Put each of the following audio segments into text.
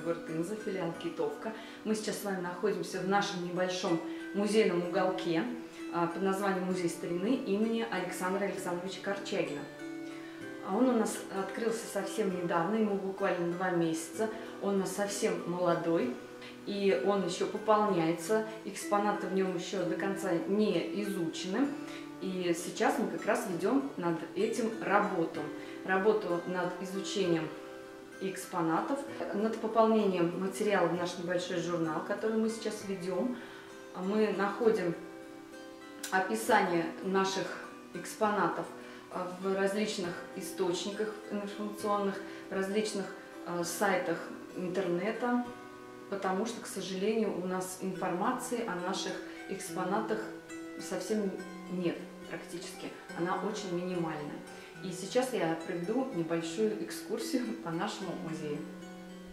город Инза, филиал Китовка. Мы сейчас с вами находимся в нашем небольшом музейном уголке а, под названием Музей старины имени Александра Александровича Корчагина. А Он у нас открылся совсем недавно, ему буквально два месяца. Он у нас совсем молодой, и он еще пополняется. Экспонаты в нем еще до конца не изучены. И сейчас мы как раз ведем над этим работу. Работу над изучением экспонатов, над пополнением материала в наш небольшой журнал, который мы сейчас ведем. Мы находим описание наших экспонатов в различных источниках информационных, в различных э, сайтах интернета, потому что, к сожалению, у нас информации о наших экспонатах совсем нет практически. Она очень минимальная. И сейчас я проведу небольшую экскурсию по нашему музею.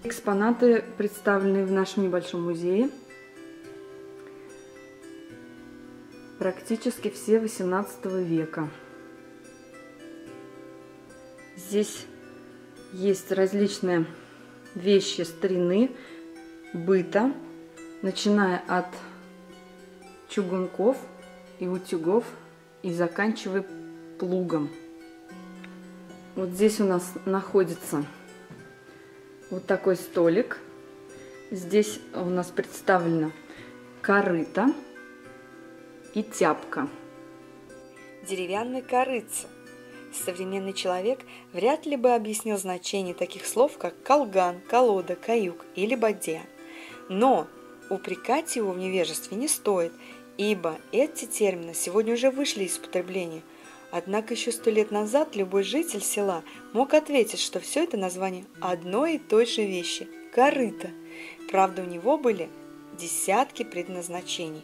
Экспонаты представлены в нашем небольшом музее. Практически все 18 века. Здесь есть различные вещи старины, быта, начиная от чугунков и утюгов и заканчивая плугом. Вот здесь у нас находится вот такой столик. Здесь у нас представлена корыта и тяпка. Деревянный корыца. Современный человек вряд ли бы объяснил значение таких слов, как колган, колода, каюк или бадья. Но упрекать его в невежестве не стоит, ибо эти термины сегодня уже вышли из употребления. Однако еще сто лет назад любой житель села мог ответить, что все это название одной и той же вещи – корыто. Правда, у него были десятки предназначений.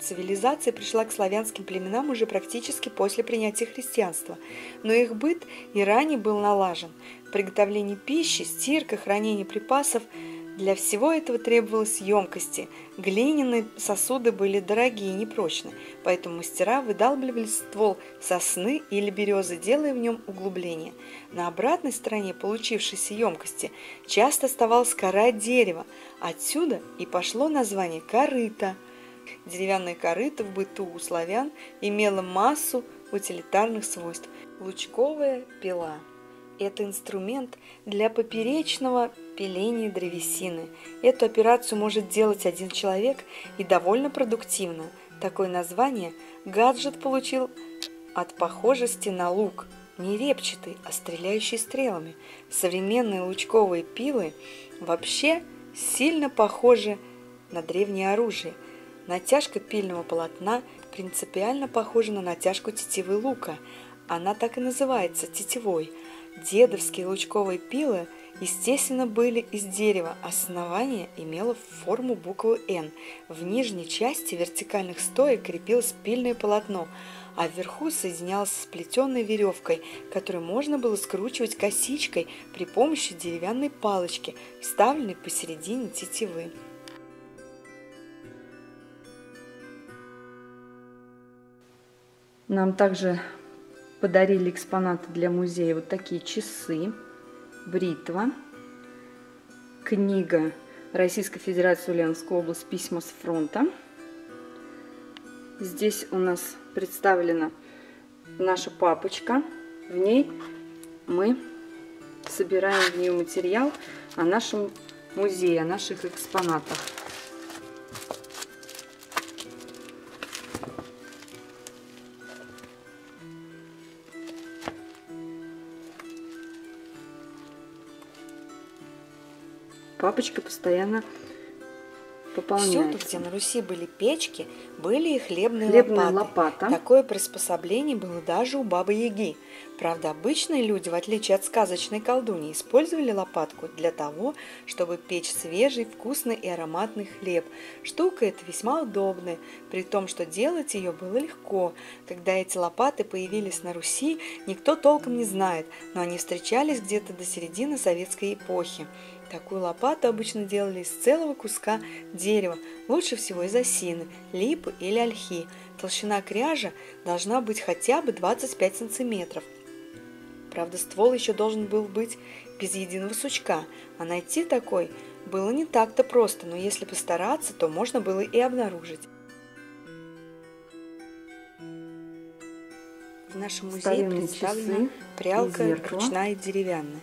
Цивилизация пришла к славянским племенам уже практически после принятия христианства, но их быт и ранее был налажен. Приготовление пищи, стирка, хранение припасов – для всего этого требовалось емкости. Глиняные сосуды были дорогие и непрочны, поэтому мастера выдалбливали ствол сосны или березы, делая в нем углубление. На обратной стороне получившейся емкости часто оставалась кора дерева. Отсюда и пошло название корыта. Деревянное корыто в быту у славян имело массу утилитарных свойств. Лучковая пила. Это инструмент для поперечного пиления древесины. Эту операцию может делать один человек и довольно продуктивно. Такое название гаджет получил от похожести на лук, не репчатый, а стреляющий стрелами. Современные лучковые пилы вообще сильно похожи на древнее оружие. Натяжка пильного полотна принципиально похожа на натяжку тетивы лука. Она так и называется – тетивой – Дедовские лучковые пилы, естественно, были из дерева. Основание имело форму буквы «Н». В нижней части вертикальных стоек крепилось пильное полотно, а вверху соединялось с плетеной веревкой, которую можно было скручивать косичкой при помощи деревянной палочки, вставленной посередине тетивы. Нам также подарили экспонаты для музея. Вот такие часы, бритва, книга Российской Федерации Ульяновской области «Письма с фронта». Здесь у нас представлена наша папочка. В ней мы собираем в нее материал о нашем музее, о наших экспонатах. Папочка постоянно пополняется. Всюду, где на Руси были печки, были и хлебные, хлебная лопаты. лопата. Такое приспособление было даже у Бабы Яги. Правда, обычные люди, в отличие от сказочной колдуньи, использовали лопатку для того, чтобы печь свежий, вкусный и ароматный хлеб. Штука эта весьма удобная, при том, что делать ее было легко. Когда эти лопаты появились на Руси, никто толком не знает, но они встречались где-то до середины советской эпохи. Такую лопату обычно делали из целого куска дерева, лучше всего из осины, липы или ольхи. Толщина кряжа должна быть хотя бы 25 сантиметров. Правда, ствол еще должен был быть без единого сучка, а найти такой было не так-то просто, но если постараться, то можно было и обнаружить. В нашем музее представлена прялка зеркало. ручная и деревянная.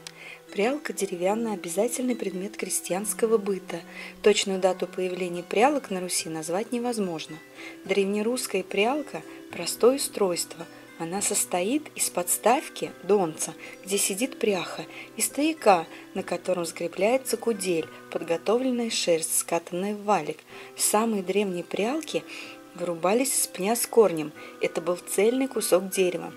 Прялка деревянная – обязательный предмет крестьянского быта. Точную дату появления прялок на Руси назвать невозможно. Древнерусская прялка – простое устройство. Она состоит из подставки, донца, где сидит пряха, и стояка, на котором закрепляется кудель, подготовленная шерсть, скатанная в валик. Самые древние прялки вырубались из пня с корнем. Это был цельный кусок дерева.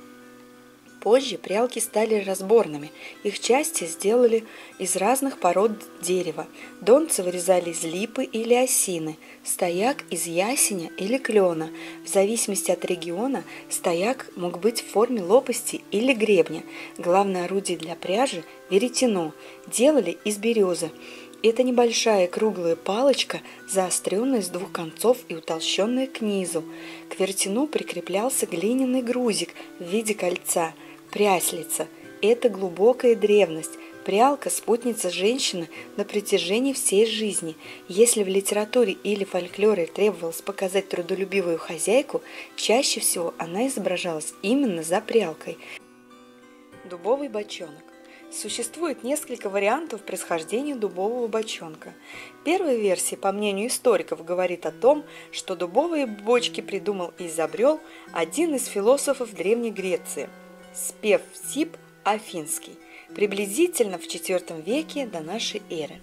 Позже прялки стали разборными. Их части сделали из разных пород дерева. Донцы вырезали из липы или осины, стояк из ясеня или клена. В зависимости от региона стояк мог быть в форме лопасти или гребня. Главное орудие для пряжи – веретено. Делали из березы. Это небольшая круглая палочка, заостренная с двух концов и утолщенная к низу. К веретену прикреплялся глиняный грузик в виде кольца – пряслица. Это глубокая древность. Прялка – спутница женщины на протяжении всей жизни. Если в литературе или фольклоре требовалось показать трудолюбивую хозяйку, чаще всего она изображалась именно за прялкой. Дубовый бочонок. Существует несколько вариантов происхождения дубового бочонка. Первая версия, по мнению историков, говорит о том, что дубовые бочки придумал и изобрел один из философов Древней Греции – Спев Сип Афинский, приблизительно в IV веке до нашей эры.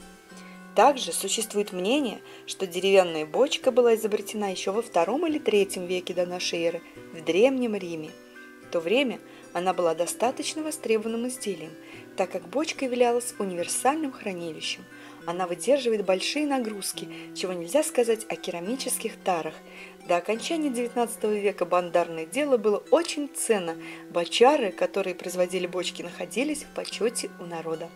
Также существует мнение, что деревянная бочка была изобретена еще во II или III веке до нашей эры в Древнем Риме. В то время она была достаточно востребованным изделием, так как бочка являлась универсальным хранилищем. Она выдерживает большие нагрузки, чего нельзя сказать о керамических тарах, до окончания XIX века бандарное дело было очень ценно. Бочары, которые производили бочки, находились в почете у народа.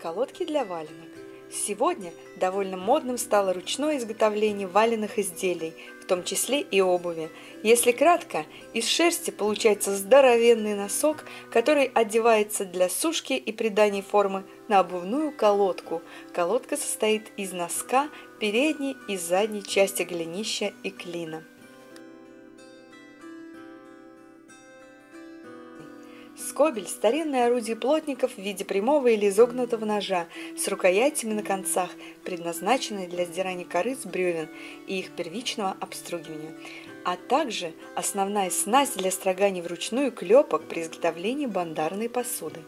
Колодки для валенок. Сегодня довольно модным стало ручное изготовление валенных изделий, в том числе и обуви. Если кратко, из шерсти получается здоровенный носок, который одевается для сушки и придания формы на обувную колодку. Колодка состоит из носка, передней и задней части голенища и клина. Скобель – старинное орудие плотников в виде прямого или изогнутого ножа с рукоятями на концах, предназначенное для сдирания коры с бревен и их первичного обстругивания, а также основная снасть для строгания вручную клепок при изготовлении бандарной посуды.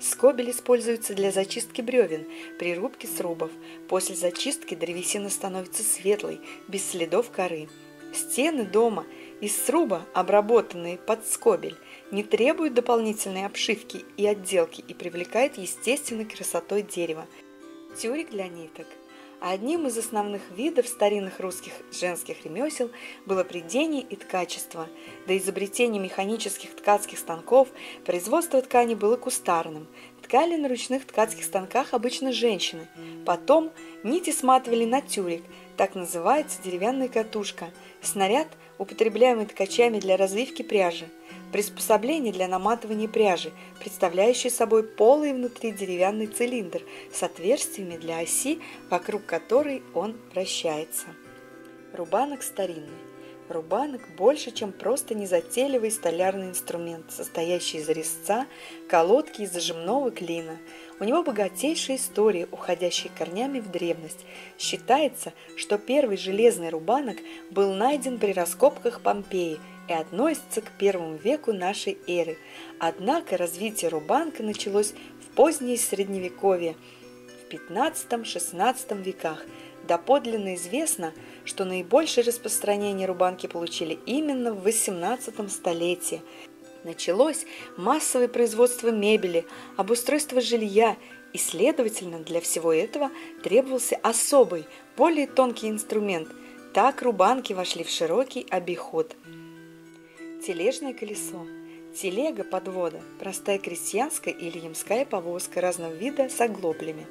Скобель используется для зачистки бревен при рубке срубов. После зачистки древесина становится светлой, без следов коры. Стены дома из сруба, обработанные под скобель, не требуют дополнительной обшивки и отделки и привлекают естественной красотой дерева. Тюрик для ниток – Одним из основных видов старинных русских женских ремесел было придение и ткачество. До изобретения механических ткацких станков производство ткани было кустарным. Ткали на ручных ткацких станках обычно женщины. Потом нити сматывали на тюрик, так называется деревянная катушка, снаряд, употребляемый ткачами для развивки пряжи приспособление для наматывания пряжи, представляющее собой полый внутри деревянный цилиндр с отверстиями для оси, вокруг которой он вращается. Рубанок старинный. Рубанок больше, чем просто незатейливый столярный инструмент, состоящий из резца, колодки и зажимного клина. У него богатейшая история, уходящая корнями в древность. Считается, что первый железный рубанок был найден при раскопках Помпеи – и относится к первому веку нашей эры. Однако развитие рубанка началось в позднее Средневековье, в 15-16 веках. Доподлинно известно, что наибольшее распространение рубанки получили именно в 18 столетии. Началось массовое производство мебели, обустройство жилья, и, следовательно, для всего этого требовался особый, более тонкий инструмент. Так рубанки вошли в широкий обиход – Тележное колесо. Телега, подвода, простая крестьянская или ямская повозка разного вида с оглоблями.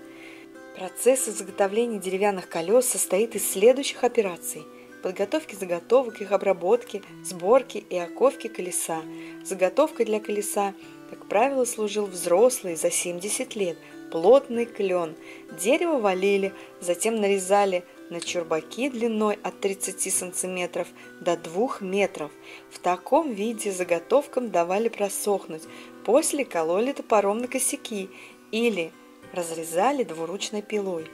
Процесс изготовления деревянных колес состоит из следующих операций. Подготовки заготовок, их обработки, сборки и оковки колеса. Заготовкой для колеса, как правило, служил взрослый за 70 лет, плотный клен. Дерево валили, затем нарезали на чурбаки длиной от 30 сантиметров до 2 метров. В таком виде заготовкам давали просохнуть, после кололи топором на косяки или разрезали двуручной пилой.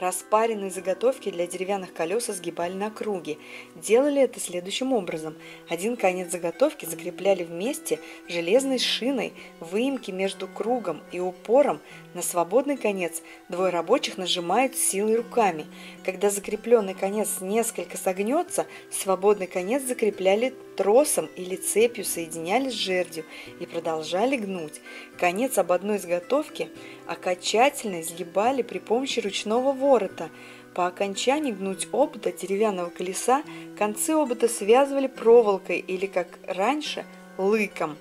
Распаренные заготовки для деревянных колес сгибали на круге. Делали это следующим образом. Один конец заготовки закрепляли вместе железной шиной, выемки между кругом и упором. На свободный конец двое рабочих нажимают силой руками. Когда закрепленный конец несколько согнется, свободный конец закрепляли тросом или цепью, соединяли с жердью и продолжали гнуть. Конец об одной изготовки окончательно изгибали при помощи ручного ворота. По окончании гнуть обода деревянного колеса концы обода связывали проволокой или, как раньше, лыком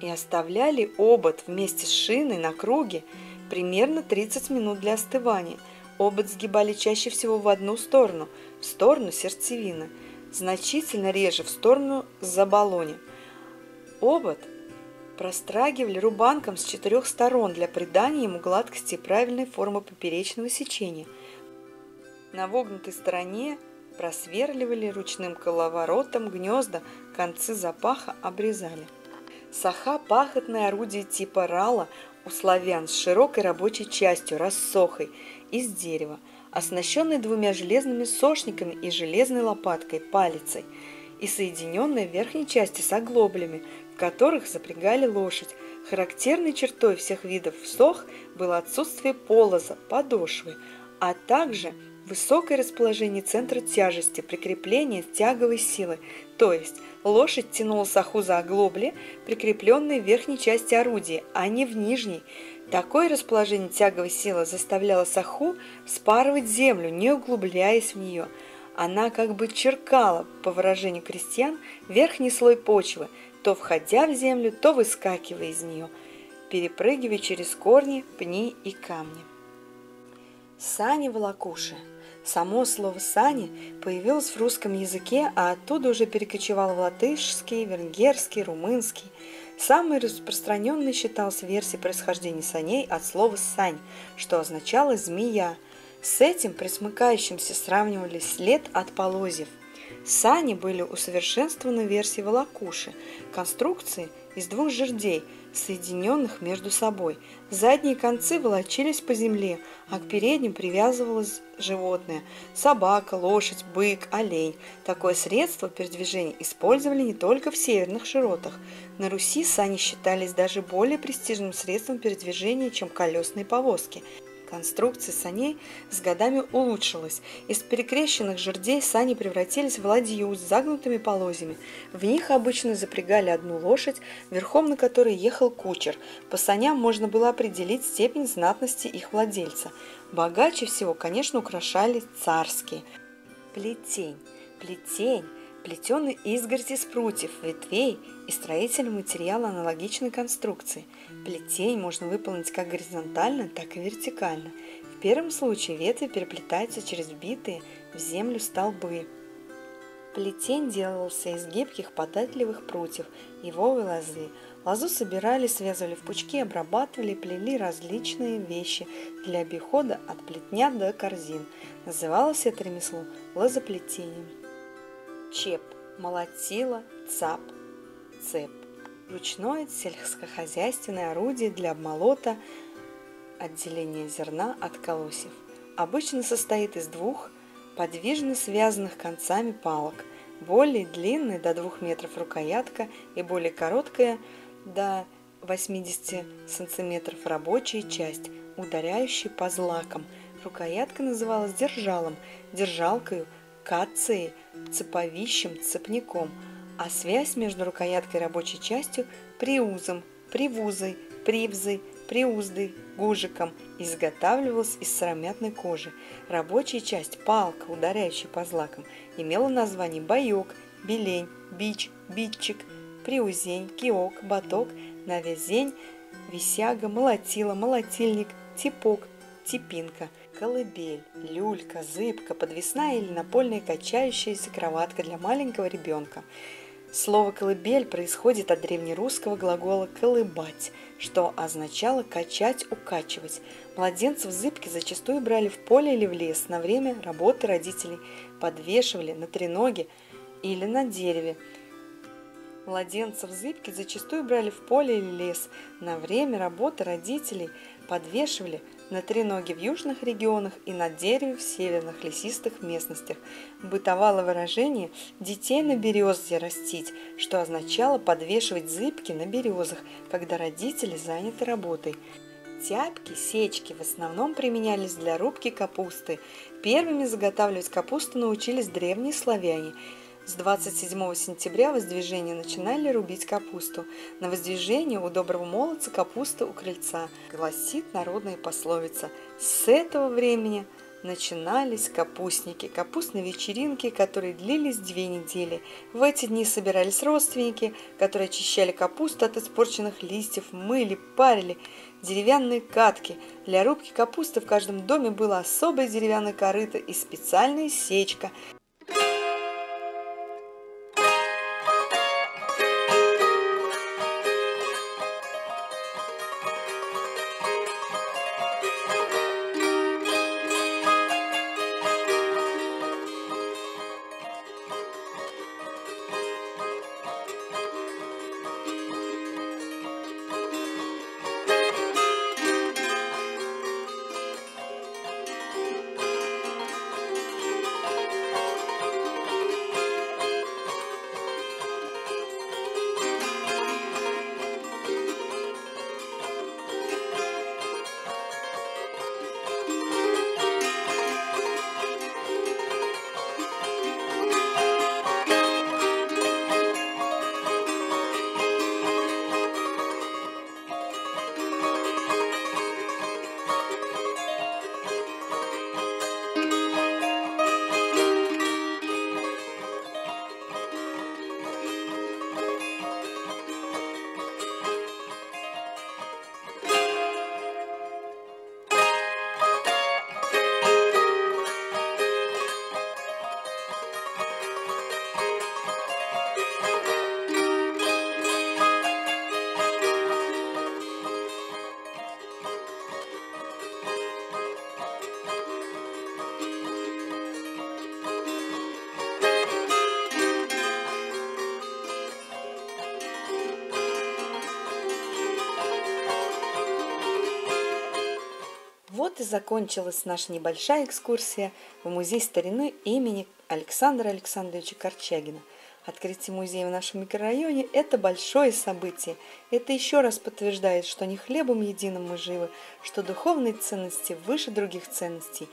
и оставляли обод вместе с шиной на круге примерно 30 минут для остывания. Обод сгибали чаще всего в одну сторону, в сторону сердцевины, значительно реже в сторону забалони. Обод прострагивали рубанком с четырех сторон для придания ему гладкости и правильной формы поперечного сечения. На вогнутой стороне просверливали ручным коловоротом гнезда, концы запаха обрезали. Саха – пахотное орудие типа рала у славян с широкой рабочей частью, рассохой, из дерева, оснащенной двумя железными сошниками и железной лопаткой, палицей, и соединенной в верхней части с оглоблями, в которых запрягали лошадь. Характерной чертой всех видов сох было отсутствие полоза, подошвы, а также высокое расположение центра тяжести, прикрепление тяговой силы, то есть лошадь тянула саху за оглобли, прикрепленные в верхней части орудия, а не в нижней. Такое расположение тяговой силы заставляло саху спарывать землю, не углубляясь в нее. Она как бы черкала, по выражению крестьян, верхний слой почвы, то входя в землю, то выскакивая из нее, перепрыгивая через корни, пни и камни. Сани-волокуши – Само слово «сани» появилось в русском языке, а оттуда уже перекочевало в латышский, венгерский, румынский. Самой распространенной считался версия происхождения саней от слова «сань», что означало «змея». С этим присмыкающимся сравнивали след от полозьев. Сани были усовершенствованы версии волокуши, конструкции из двух жердей – соединенных между собой. Задние концы волочились по земле, а к передним привязывалось животное – собака, лошадь, бык, олень. Такое средство передвижения использовали не только в северных широтах. На Руси сани считались даже более престижным средством передвижения, чем колесные повозки – Конструкция саней с годами улучшилась. Из перекрещенных жердей сани превратились в ладью с загнутыми полозьями. В них обычно запрягали одну лошадь, верхом на которой ехал кучер. По саням можно было определить степень знатности их владельца. Богаче всего, конечно, украшали царские. Плетень. Плетень плетеный изгородь из прутьев, ветвей и строительный материал аналогичной конструкции. Плетень можно выполнить как горизонтально, так и вертикально. В первом случае ветви переплетаются через вбитые в землю столбы. Плетень делался из гибких податливых прутьев и вовой лозы. Лозу собирали, связывали в пучки, обрабатывали, плели различные вещи для обихода от плетня до корзин. Называлось это ремесло лозоплетением чеп, молотило, цап, цеп. Ручное сельскохозяйственное орудие для обмолота отделения зерна от колосьев. Обычно состоит из двух подвижно связанных концами палок, более длинная до 2 метров рукоятка и более короткая до 80 сантиметров рабочая часть, ударяющая по злакам. Рукоятка называлась держалом, держалкою – кацией, цеповищем, цепняком, а связь между рукояткой рабочей частью – приузом, привузой, привзой, приуздой, гужиком изготавливалась из сыромятной кожи. Рабочая часть, палка, ударяющая по злакам, имела название боек, белень, бич, битчик, приузень, киок, баток, навязень, висяга, молотила, молотильник, типок, типинка – колыбель, люлька, зыбка, подвесная или напольная качающаяся кроватка для маленького ребенка. Слово «колыбель» происходит от древнерусского глагола «колыбать», что означало «качать, укачивать». Младенцев зыбки зачастую брали в поле или в лес на время работы родителей, подвешивали на треноге или на дереве. Младенцев зыбки зачастую брали в поле или лес на время работы родителей, подвешивали на треноге в южных регионах и на дереве в северных лесистых местностях. Бытовало выражение «детей на березе растить», что означало подвешивать зыбки на березах, когда родители заняты работой. Тяпки, сечки в основном применялись для рубки капусты. Первыми заготавливать капусту научились древние славяне – с 27 сентября воздвижения начинали рубить капусту. На воздвижение у доброго молодца капуста у крыльца, гласит народная пословица. С этого времени начинались капустники, капустные вечеринки, которые длились две недели. В эти дни собирались родственники, которые очищали капусту от испорченных листьев, мыли, парили деревянные катки. Для рубки капусты в каждом доме было особое деревянное корыто и специальная сечка – Вот и закончилась наша небольшая экскурсия в музей старины имени Александра Александровича Корчагина. Открытие музея в нашем микрорайоне – это большое событие. Это еще раз подтверждает, что не хлебом единым мы живы, что духовные ценности выше других ценностей.